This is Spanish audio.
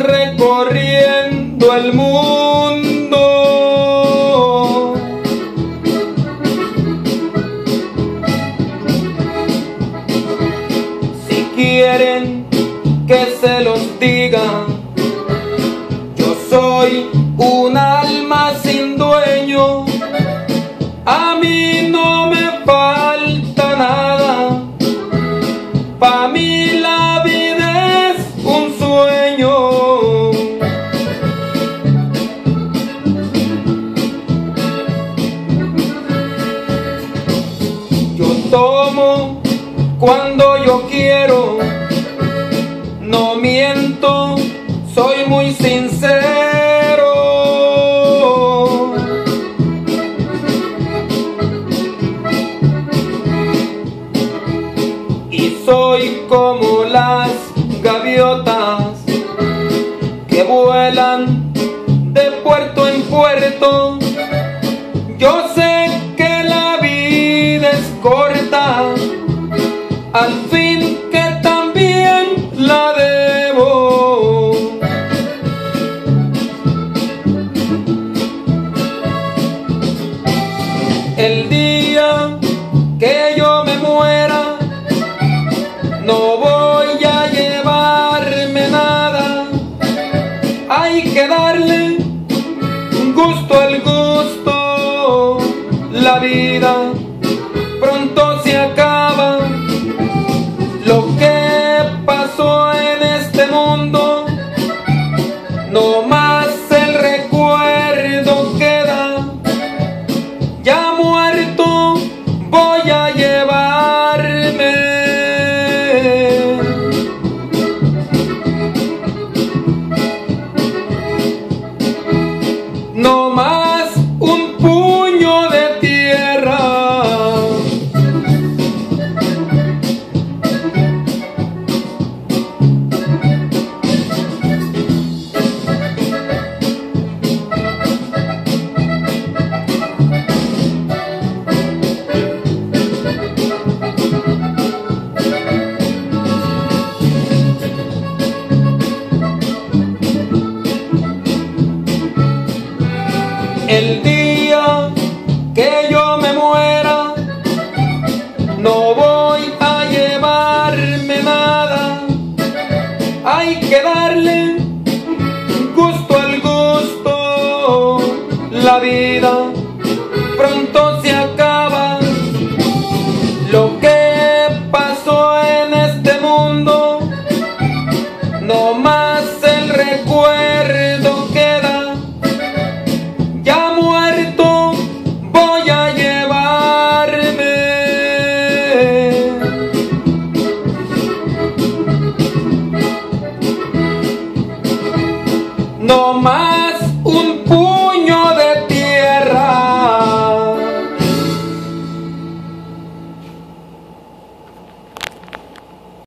recorriendo el mundo. Si quieren que se los diga, yo soy tomo cuando yo quiero. No miento, soy muy sincero. Y soy como las gaviotas que vuelan de puerto en puerto. Yo sé al fin que también la debo. El día que yo me muera, no voy a llevarme nada. Hay que darle gusto al gusto. La vida El día que yo me muera, no voy a llevarme nada. Hay que darle gusto al gusto, la vida pronto No más.